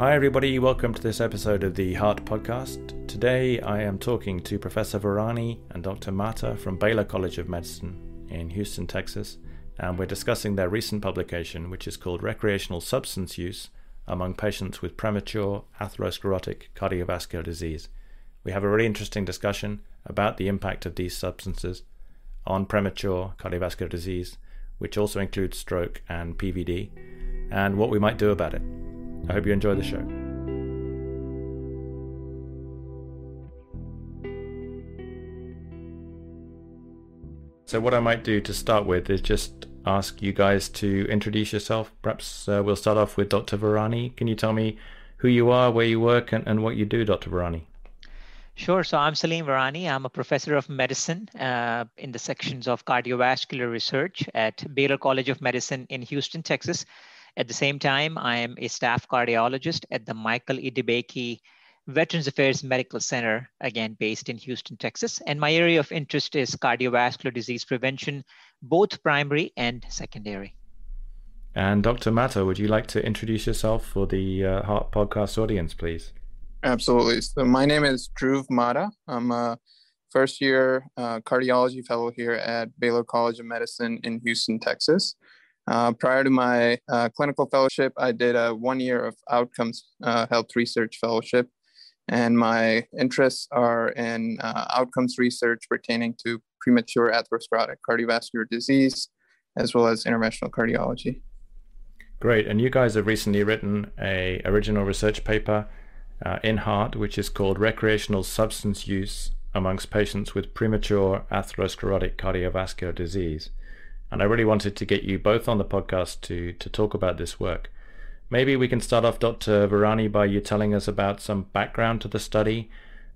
Hi, everybody. Welcome to this episode of the Heart Podcast. Today I am talking to Professor Virani and Dr. Mahtta from Baylor College of Medicine in Houston, Texas, and we're discussing their recent publication, which is called Recreational Substance Use Among Patients with Premature Atherosclerotic Cardiovascular Disease. We have a really interesting discussion about the impact of these substances on premature cardiovascular disease, which also includes stroke and PVD, and what we might do about it. I hope you enjoy the show. So, what I might do to start with is just ask you guys to introduce yourself. Perhaps uh, we'll start off with Dr. Virani. Can you tell me who you are, where you work, and, and what you do, Dr. Virani? Sure. So I'm Salim Virani. I'm a professor of medicine uh, in the sections of cardiovascular research at Baylor College of Medicine in Houston, Texas. At the same time, I am a staff cardiologist at the Michael E. DeBakey Veterans Affairs Medical Center, again based in Houston, Texas. And my area of interest is cardiovascular disease prevention, both primary and secondary. And Dr. Mahtta, would you like to introduce yourself for the uh, Heart Podcast audience, please? Absolutely. So my name is Dhruv Mahtta. I'm a first year uh, cardiology fellow here at Baylor College of Medicine in Houston, Texas. Uh, prior to my uh, clinical fellowship, I did a one year of outcomes uh, health research fellowship. And my interests are in uh, outcomes research pertaining to premature atherosclerotic cardiovascular disease, as well as interventional cardiology. Great. And you guys have recently written a original research paper uh, in Heart, which is called Recreational Substance Use Amongst Patients with Premature Atherosclerotic Cardiovascular Disease. And I really wanted to get you both on the podcast to, to talk about this work. Maybe we can start off, Dr. Virani, by you telling us about some background to the study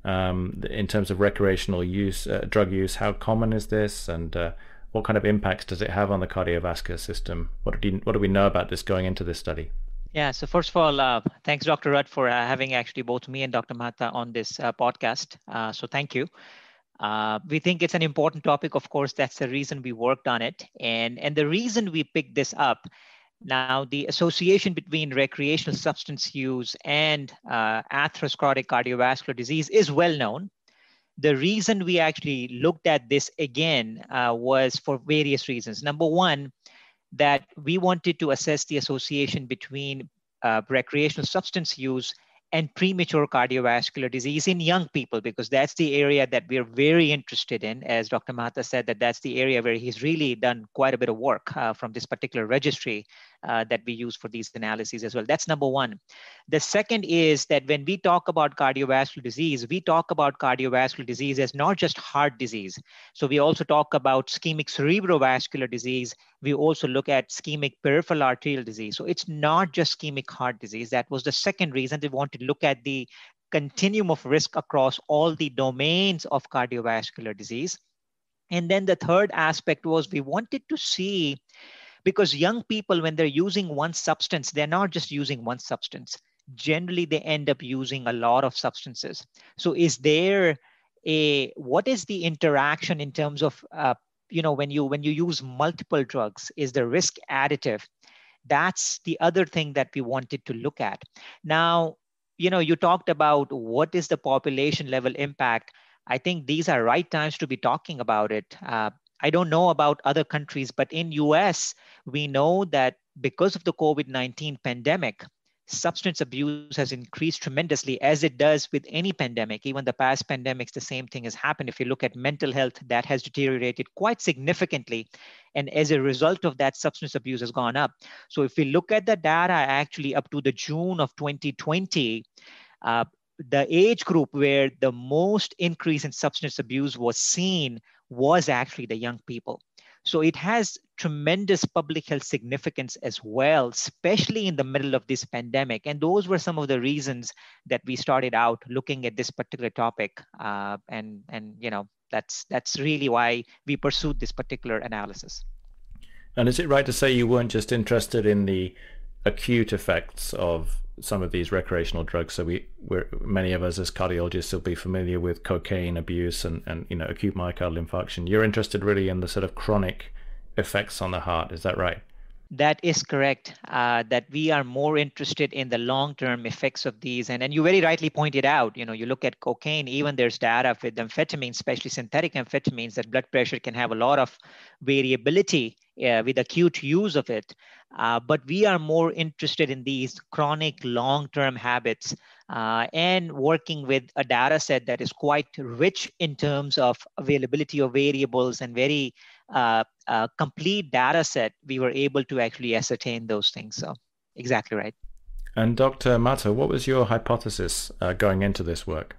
um, in terms of recreational use, uh, drug use. How common is this, and uh, what kind of impacts does it have on the cardiovascular system? What do, you, what do we know about this going into this study? Yeah, so first of all, uh, thanks, Dr. Rudd, for uh, having actually both me and Dr. Mahtta on this uh, podcast. Uh, so thank you. Uh, we think it's an important topic. Of course, that's the reason we worked on it. And, and the reason we picked this up, now the association between recreational substance use and uh, atherosclerotic cardiovascular disease is well known. The reason we actually looked at this again was for various reasons. Number one, that we wanted to assess the association between uh, recreational substance use and premature cardiovascular disease in young people because that's the area that we're very interested in. As dr Mahtta said that that's the area where he's really done quite a bit of work uh, from this particular registry uh, that we use for these analyses as well. That's number one. The second is that when we talk about cardiovascular disease, we talk about cardiovascular disease as not just heart disease. So we also talk about ischemic cerebrovascular disease. We also look at ischemic peripheral arterial disease. So it's not just ischemic heart disease. That was the second reason we wanted to look at the continuum of risk across all the domains of cardiovascular disease. And then the third aspect was we wanted to see because young people when they're using one substance they're not just using one substance. Generally they end up using a lot of substances. So is there a what is the interaction in terms of uh, you know when you when you use multiple drugs is the risk additive? That's the other thing that we wanted to look at. Now you know you talked about what is the population level impact. I think these are right times to be talking about it. Uh, I don't know about other countries, but in US, we know that because of the COVID-19 pandemic, substance abuse has increased tremendously as it does with any pandemic. Even the past pandemics the same thing has happened. If you look at mental health that has deteriorated quite significantly and as a result of that substance abuse has gone up. So if we look at the data actually up to the june of 2020 uh, the age group where the most increase in substance abuse was seen was actually the young people. So it has tremendous public health significance as well, especially in the middle of this pandemic. And those were some of the reasons that we started out looking at this particular topic. Uh, and and you know that's that's really why we pursued this particular analysis. And is it right to say you weren't just interested in the acute effects of some of these recreational drugs. So we, many of us as cardiologists will be familiar with cocaine abuse and, and you know acute myocardial infarction. You're interested really in the sort of chronic effects on the heart. Is that right? That is correct. Uh, that we are more interested in the long-term effects of these, and and you very rightly pointed out. You know, you look at cocaine. Even there's data with amphetamines, especially synthetic amphetamines, that blood pressure can have a lot of variability uh, with acute use of it. Uh, but we are more interested in these chronic long-term habits uh, and working with a data set that is quite rich in terms of availability of variables and very uh, uh, complete data set, we were able to actually ascertain those things. So exactly right. And Dr. Mahtta, what was your hypothesis uh, going into this work?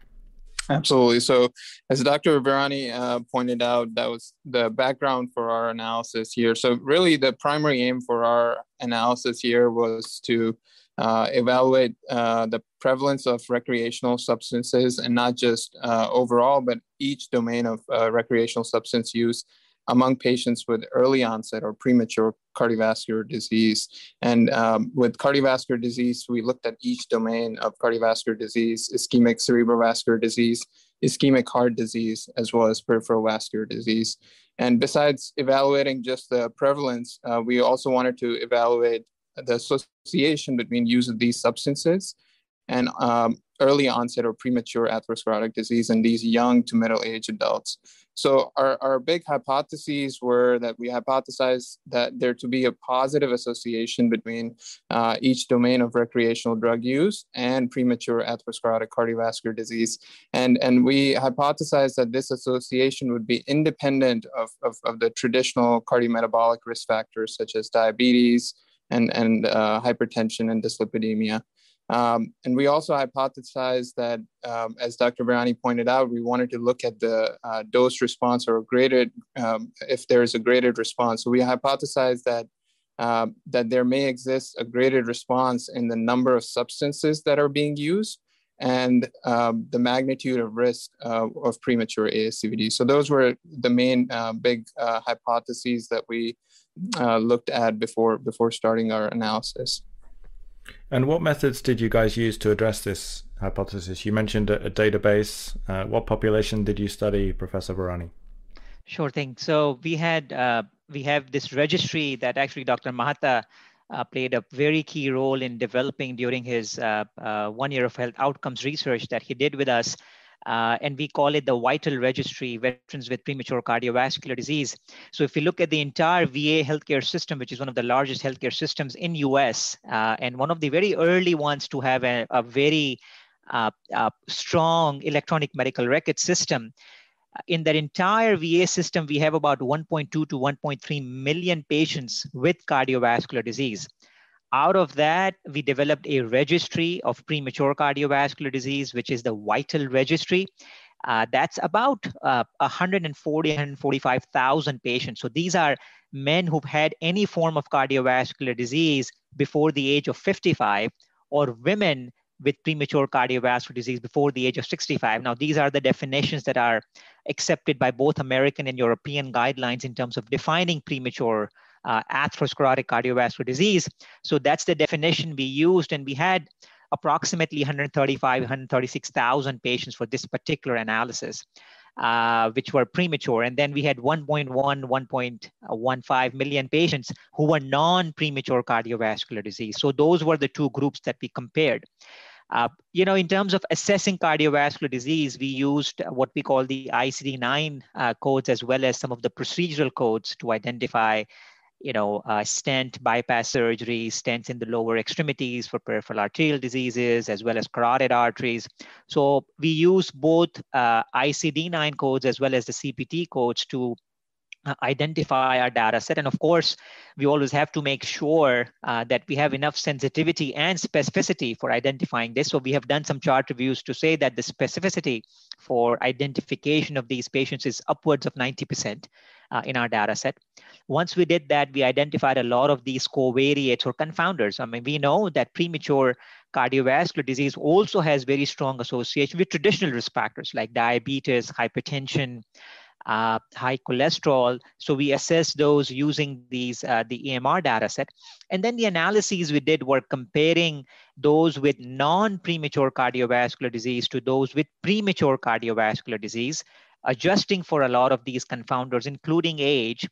Absolutely. So, as Dr. Virani uh, pointed out, that was the background for our analysis here. So, really, the primary aim for our analysis here was to uh, evaluate uh, the prevalence of recreational substances and not just uh, overall, but each domain of uh, recreational substance use among patients with early onset or premature cardiovascular disease. And um, with cardiovascular disease, we looked at each domain of cardiovascular disease, ischemic cerebrovascular disease, ischemic heart disease, as well as peripheral vascular disease. And besides evaluating just the prevalence, uh, we also wanted to evaluate the association between use of these substances and um, early onset or premature atherosclerotic disease in these young to middle aged adults. So our, our big hypotheses were that we hypothesized that there to be a positive association between uh, each domain of recreational drug use and premature atherosclerotic cardiovascular disease. And, and we hypothesized that this association would be independent of, of, of the traditional cardiometabolic risk factors such as diabetes and, and uh, hypertension and dyslipidemia. Um, and we also hypothesized that, um, as Dr. Virani pointed out, we wanted to look at the uh, dose response or graded, um, if there is a graded response. So we hypothesized that uh, that there may exist a graded response in the number of substances that are being used and um, the magnitude of risk uh, of premature ASCVD. So those were the main uh, big uh, hypotheses that we uh, looked at before before starting our analysis. And what methods did you guys use to address this hypothesis? You mentioned a, a database. Uh, what population did you study, Professor Virani? Sure thing. So we had uh, we have this registry that actually Dr. Mahtta uh, played a very key role in developing during his uh, uh, one year of health outcomes research that he did with us uh, and we call it the Vital Registry, Veterans with Premature Cardiovascular Disease. So if you look at the entire VA healthcare system, which is one of the largest healthcare systems in US, uh, and one of the very early ones to have a, a very uh, uh strong electronic medical record system, uh, in that entire VA system, we have about 1.2 to 1.3 million patients with cardiovascular disease. Out of that, we developed a registry of premature cardiovascular disease, which is the VITAL registry. Uh, that's about uh, 140, 145,000 patients. So these are men who've had any form of cardiovascular disease before the age of 55 or women with premature cardiovascular disease before the age of 65. Now, these are the definitions that are accepted by both American and European guidelines in terms of defining premature uh, atherosclerotic cardiovascular disease. So that's the definition we used, and we had approximately 135, 136,000 patients for this particular analysis. Uh, which were premature. And then we had 1.1, 1.15 million patients who were non premature cardiovascular disease. So those were the two groups that we compared. Uh, you know, in terms of assessing cardiovascular disease, we used what we call the ICD-9 uh, codes as well as some of the procedural codes to identify you know, uh, stent bypass surgery, stents in the lower extremities for peripheral arterial diseases, as well as carotid arteries. So we use both uh, ICD-9 codes as well as the CPT codes to uh, identify our data set. And of course, we always have to make sure uh, that we have enough sensitivity and specificity for identifying this. So we have done some chart reviews to say that the specificity for identification of these patients is upwards of 90% uh, in our data set. Once we did that, we identified a lot of these covariates or confounders. I mean, we know that premature cardiovascular disease also has very strong association with traditional risk factors like diabetes, hypertension, uh, high cholesterol. So we assessed those using these uh, the EMR data set. And then the analyses we did were comparing those with non-premature cardiovascular disease to those with premature cardiovascular disease, adjusting for a lot of these confounders, including age,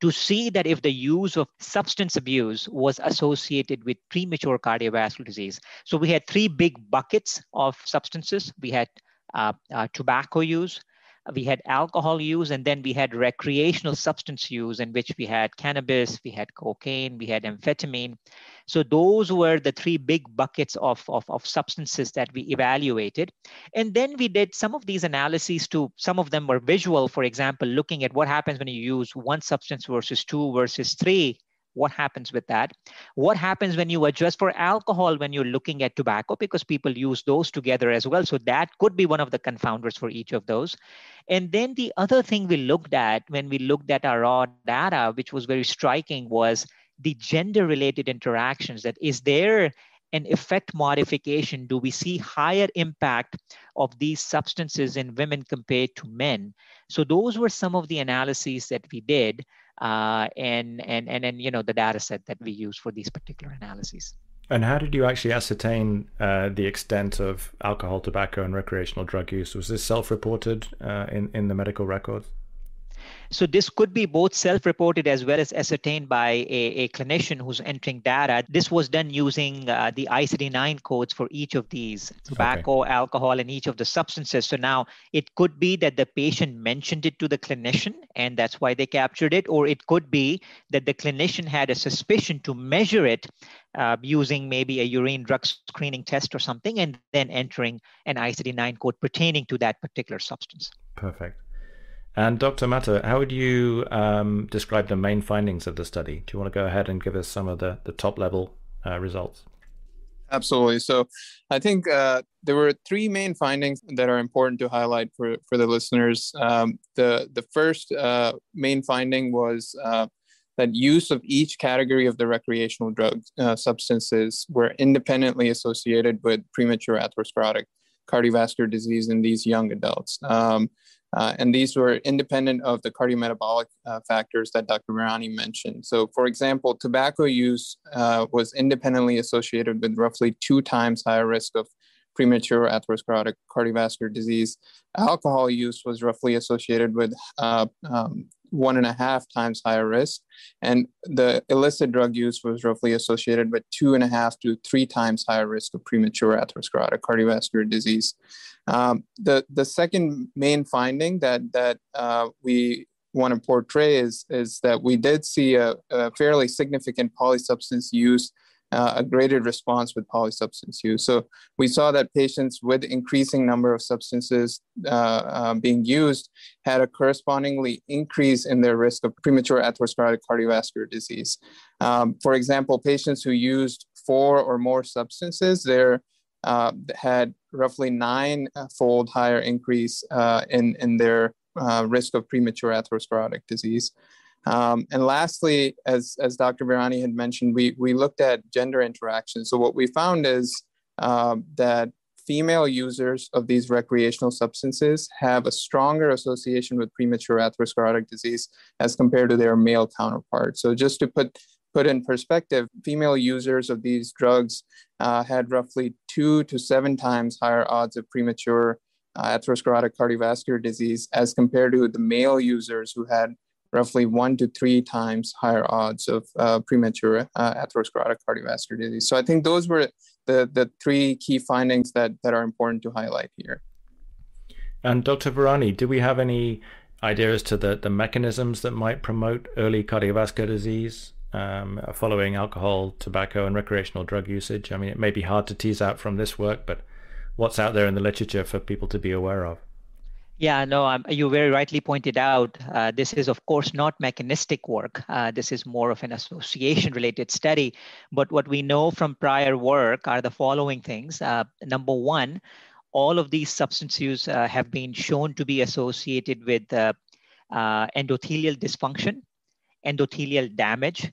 to see that if the use of substance abuse was associated with premature cardiovascular disease. So we had three big buckets of substances. We had uh, uh, tobacco use, we had alcohol use, and then we had recreational substance use, in which we had cannabis, we had cocaine, we had amphetamine. So those were the three big buckets of, of, of substances that we evaluated. And then we did some of these analyses to, some of them were visual, for example, looking at what happens when you use one substance versus two versus three what happens with that? What happens when you adjust for alcohol when you're looking at tobacco? Because people use those together as well. So that could be one of the confounders for each of those. And then the other thing we looked at when we looked at our raw data which was very striking was the gender related interactions. That is there an effect modification? Do we see higher impact of these substances in women compared to men? So those were some of the analyses that we did uh, and and and then you know the data set that we use for these particular analyses. And how did you actually ascertain uh, the extent of alcohol, tobacco, and recreational drug use? Was this self-reported uh, in in the medical records? So this could be both self-reported as well as ascertained by a, a clinician who's entering data. This was done using uh, the ICD-9 codes for each of these tobacco, okay. alcohol, and each of the substances. So now it could be that the patient mentioned it to the clinician and that's why they captured it, or it could be that the clinician had a suspicion to measure it uh, using maybe a urine drug screening test or something, and then entering an ICD-9 code pertaining to that particular substance. Perfect. And Dr. Mahtta, how would you um, describe the main findings of the study? Do you want to go ahead and give us some of the, the top level uh, results? Absolutely. So I think uh, there were three main findings that are important to highlight for, for the listeners. Um, the, the first uh, main finding was uh, that use of each category of the recreational drug uh, substances were independently associated with premature atherosclerotic cardiovascular disease in these young adults. Um, uh, and these were independent of the cardiometabolic uh, factors that Dr. Virani mentioned. So, for example, tobacco use uh, was independently associated with roughly two times higher risk of premature atherosclerotic cardiovascular disease. Alcohol use was roughly associated with uh, um, one and a half times higher risk. And the illicit drug use was roughly associated with two and a half to three times higher risk of premature atherosclerotic cardiovascular disease. Um, the, the second main finding that, that uh, we want to portray is, is that we did see a, a fairly significant polysubstance use uh, a graded response with polysubstance use. So we saw that patients with increasing number of substances uh, uh, being used had a correspondingly increase in their risk of premature atherosclerotic cardiovascular disease. Um, for example, patients who used four or more substances, there uh, had roughly nine-fold higher increase uh, in, in their uh, risk of premature atherosclerotic disease. Um, and lastly, as, as Dr. Virani had mentioned, we, we looked at gender interaction. So what we found is um, that female users of these recreational substances have a stronger association with premature atherosclerotic disease as compared to their male counterparts. So just to put put in perspective, female users of these drugs uh, had roughly two to seven times higher odds of premature uh, atherosclerotic cardiovascular disease as compared to the male users who had roughly one to three times higher odds of uh, premature uh, atherosclerotic cardiovascular disease. So I think those were the, the three key findings that, that are important to highlight here. And Dr. Virani, do we have any idea as to the, the mechanisms that might promote early cardiovascular disease um, following alcohol, tobacco, and recreational drug usage? I mean, it may be hard to tease out from this work, but what's out there in the literature for people to be aware of? Yeah, no, um, you very rightly pointed out uh, this is, of course, not mechanistic work. Uh, this is more of an association related study. But what we know from prior work are the following things. Uh, number one, all of these substance use uh, have been shown to be associated with uh, endothelial dysfunction, endothelial damage,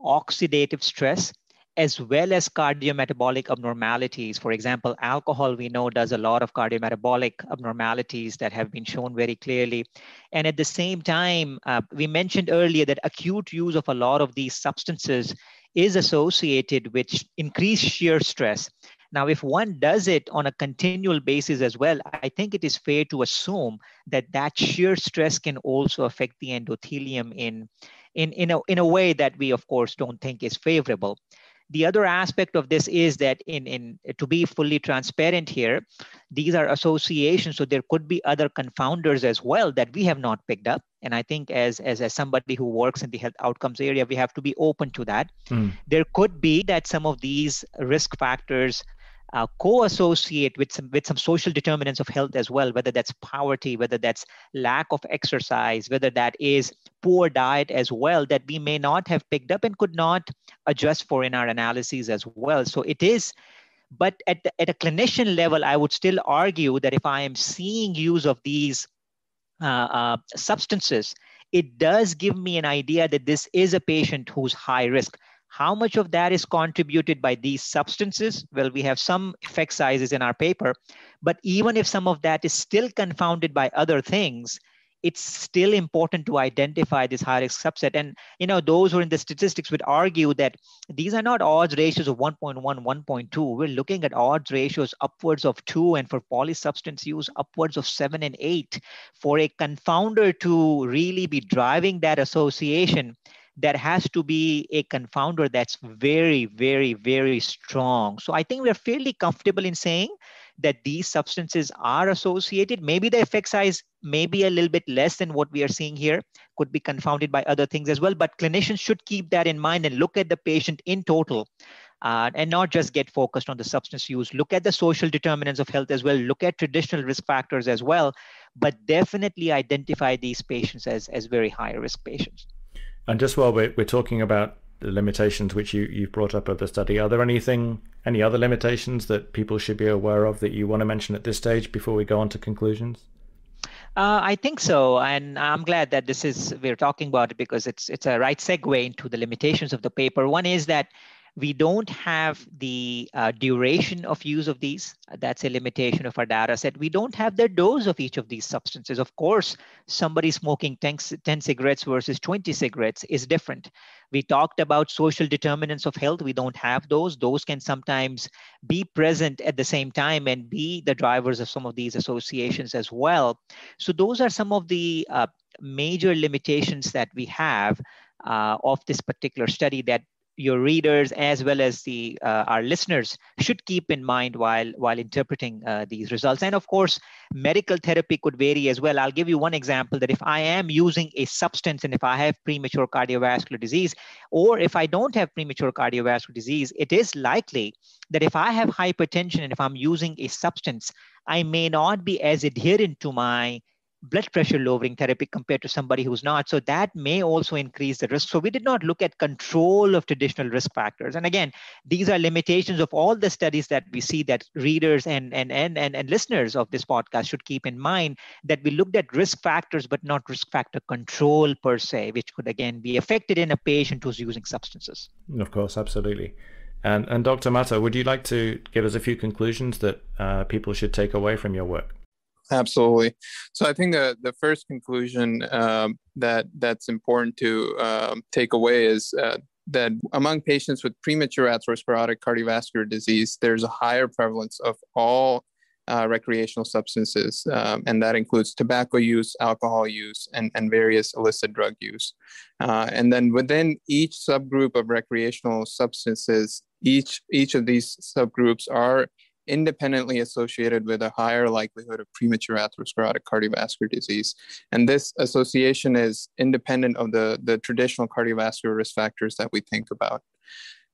oxidative stress, as well as cardiometabolic abnormalities. For example, alcohol we know does a lot of cardiometabolic abnormalities that have been shown very clearly. And at the same time, uh, we mentioned earlier that acute use of a lot of these substances is associated with increased shear stress. Now, if one does it on a continual basis as well, I think it is fair to assume that that shear stress can also affect the endothelium in in, in, a, in a way that we, of course, don't think is favorable. The other aspect of this is that in, in to be fully transparent here, these are associations. So there could be other confounders as well that we have not picked up. And I think as, as, as somebody who works in the health outcomes area, we have to be open to that. Mm. There could be that some of these risk factors uh, co-associate with some with some social determinants of health as well whether that's poverty whether that's lack of exercise whether that is poor diet as well that we may not have picked up and could not adjust for in our analyses as well. So it is but at, the, at a clinician level i would still argue that if i am seeing use of these uh, uh, substances it does give me an idea that this is a patient who's high risk how much of that is contributed by these substances? Well, we have some effect sizes in our paper, but even if some of that is still confounded by other things, it's still important to identify this high risk subset. And you know, those who are in the statistics would argue that these are not odds ratios of 1.1, 1.2. We're looking at odds ratios upwards of two, and for polysubstance use, upwards of seven and eight. For a confounder to really be driving that association, that has to be a confounder that's very, very, very strong. So I think we're fairly comfortable in saying that these substances are associated. Maybe the effect size may be a little bit less than what we are seeing here, could be confounded by other things as well. But clinicians should keep that in mind and look at the patient in total uh, and not just get focused on the substance use. Look at the social determinants of health as well. Look at traditional risk factors as well, but definitely identify these patients as, as very high risk patients. And just while we're, we're talking about the limitations which you, you've brought up of the study, are there anything, any other limitations that people should be aware of that you want to mention at this stage before we go on to conclusions? Uh, I think so, and I'm glad that this is we're talking about it because it's it's a right segue into the limitations of the paper. One is that we don't have the uh, duration of use of these. That's a limitation of our data set. We don't have the dose of each of these substances. Of course, somebody smoking 10, 10 cigarettes versus 20 cigarettes is different. We talked about social determinants of health. We don't have those. Those can sometimes be present at the same time and be the drivers of some of these associations as well. So those are some of the uh, major limitations that we have uh, of this particular study that your readers as well as the uh, our listeners should keep in mind while while interpreting uh, these results. And of course medical therapy could vary as well. I'll give you one example that if i am using a substance and if i have premature cardiovascular disease or if i don't have premature cardiovascular disease it is likely that if i have hypertension and if i'm using a substance i may not be as adherent to my blood pressure lowering therapy compared to somebody who's not. So that may also increase the risk. So we did not look at control of traditional risk factors. And again, these are limitations of all the studies that we see that readers and and and and, and listeners of this podcast should keep in mind that we looked at risk factors but not risk factor control per se, which could again be affected in a patient who's using substances. Of course, absolutely. And and Dr. Mahtta, would you like to give us a few conclusions that uh, people should take away from your work? Absolutely. So I think the the first conclusion um, that that's important to um, take away is uh, that among patients with premature atherosclerotic cardiovascular disease, there's a higher prevalence of all uh, recreational substances, um, and that includes tobacco use, alcohol use, and, and various illicit drug use. Uh, and then within each subgroup of recreational substances, each each of these subgroups are independently associated with a higher likelihood of premature atherosclerotic cardiovascular disease. And this association is independent of the, the traditional cardiovascular risk factors that we think about.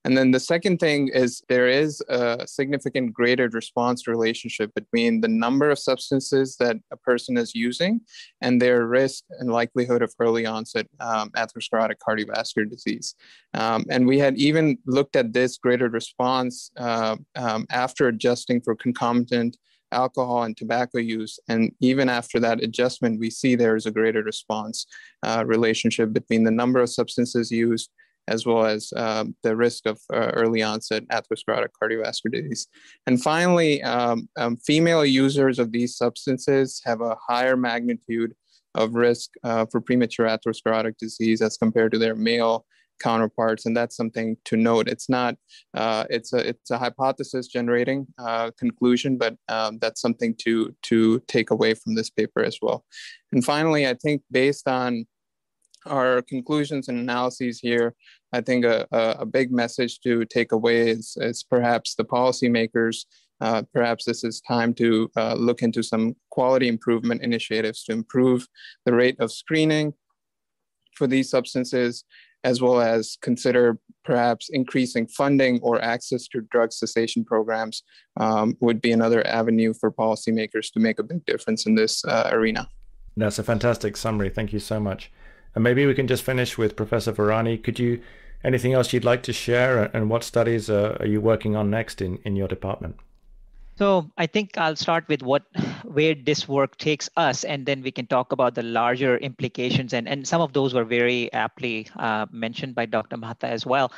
And then the second thing is there is a significant graded response relationship between the number of substances that a person is using and their risk and likelihood of early onset um, atherosclerotic cardiovascular disease. Um, and we had even looked at this graded response uh, um, after adjusting for concomitant alcohol and tobacco use. And even after that adjustment, we see there is a greater response uh, relationship between the number of substances used as well as um, the risk of uh, early onset atherosclerotic cardiovascular disease. And finally, um, um, female users of these substances have a higher magnitude of risk uh, for premature atherosclerotic disease as compared to their male counterparts and that's something to note it's not uh, it's a it's a hypothesis generating uh, conclusion but um, that's something to to take away from this paper as well and finally i think based on our conclusions and analyses here, I think a, a big message to take away is, is perhaps the policymakers. Uh, perhaps this is time to uh, look into some quality improvement initiatives to improve the rate of screening for these substances, as well as consider perhaps increasing funding or access to drug cessation programs um, would be another avenue for policymakers to make a big difference in this uh, arena. That's a fantastic summary. Thank you so much. And maybe we can just finish with Professor Virani. Could you, anything else you'd like to share and what studies are you working on next in, in your department? So I think I'll start with what where this work takes us, and then we can talk about the larger implications. And, and some of those were very aptly uh, mentioned by Dr. Mahtta as well.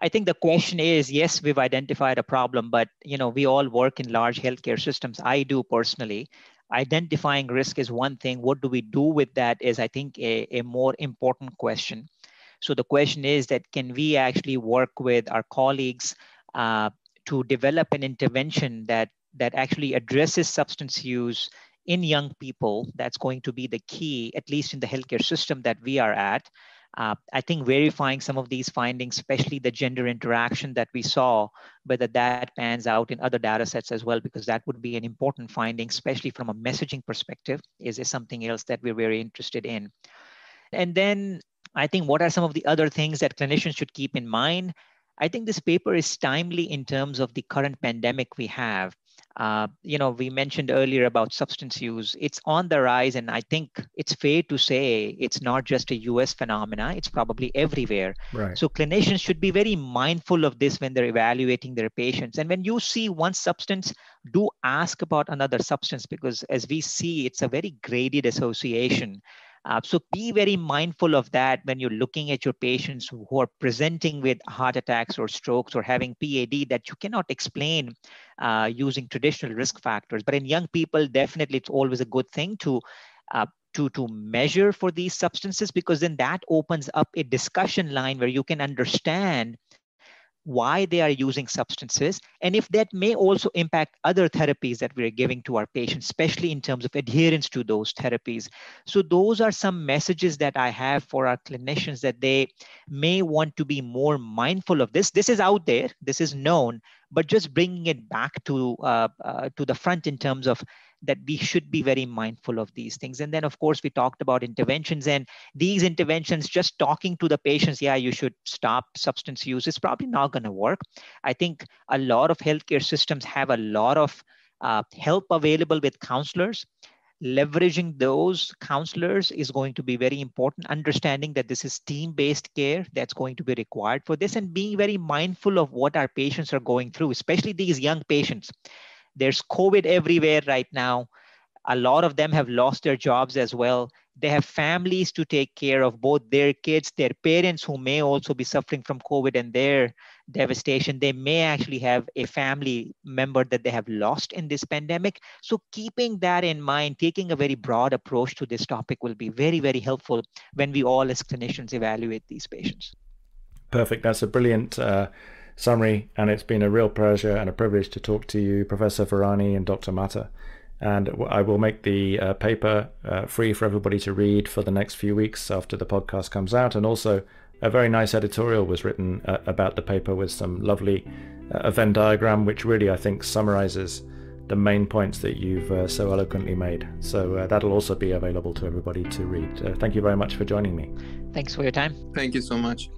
I think the question is, yes, we've identified a problem, but you know, we all work in large healthcare systems. I do personally identifying risk is one thing. What do we do with that is i think a, a more important question. So the question is that can we actually work with our colleagues uh, to develop an intervention that that actually addresses substance use in young people? That's going to be the key at least in the healthcare system that we are at uh, I think verifying some of these findings, especially the gender interaction that we saw, whether that pans out in other data sets as well, because that would be an important finding, especially from a messaging perspective, is, is something else that we're very interested in. And then I think what are some of the other things that clinicians should keep in mind? I think this paper is timely in terms of the current pandemic we have. Uh, you know, we mentioned earlier about substance use. It's on the rise, and I think it's fair to say it's not just a US phenomena, it's probably everywhere. Right. So clinicians should be very mindful of this when they're evaluating their patients. And when you see one substance, do ask about another substance because as we see, it's a very graded association. Uh, so be very mindful of that when you're looking at your patients who are presenting with heart attacks or strokes or having PAD that you cannot explain uh, using traditional risk factors. But in young people, definitely it's always a good thing to uh, to, to measure for these substances because then that opens up a discussion line where you can understand why they are using substances, and if that may also impact other therapies that we're giving to our patients, especially in terms of adherence to those therapies. So, those are some messages that I have for our clinicians that they may want to be more mindful of this. This is out there, this is known, but just bringing it back to uh, uh, to the front in terms of that we should be very mindful of these things. And then, of course, we talked about interventions and these interventions, just talking to the patients, yeah, you should stop substance use, is probably not going to work. I think a lot of healthcare systems have a lot of uh, help available with counselors. Leveraging those counselors is going to be very important. Understanding that this is team based care that's going to be required for this, and being very mindful of what our patients are going through, especially these young patients there's COVID everywhere right now. A lot of them have lost their jobs as well. They have families to take care of, both their kids, their parents who may also be suffering from COVID and their devastation. They may actually have a family member that they have lost in this pandemic. So, keeping that in mind, taking a very broad approach to this topic will be very, very helpful when we all, as clinicians, evaluate these patients. Perfect. That's a brilliant. Uh summary, and it's been a real pleasure and a privilege to talk to you, Professor Virani and Dr. Mahtta. And I will make the uh, paper uh, free for everybody to read for the next few weeks after the podcast comes out. And also, a very nice editorial was written uh, about the paper with some lovely uh, Venn diagram, which really, I think, summarizes the main points that you've uh, so eloquently made. So uh, that'll also be available to everybody to read. thank you very much for joining me. Thanks for your time. Thank you so much.